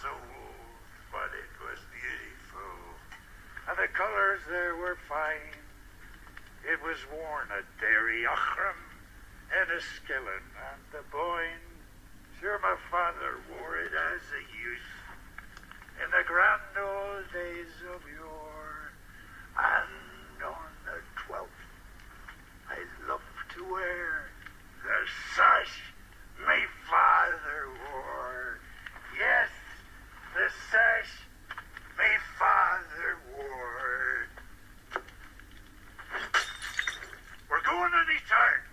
years old, but it was beautiful. And the colors there were fine. It was worn a Derry Aughrim and a skillin and the Boyne. Sure, my father wore it as a youth in the grand old days of yore. And on the twelfth, I love to wear the sun. my father would. We're going anytime.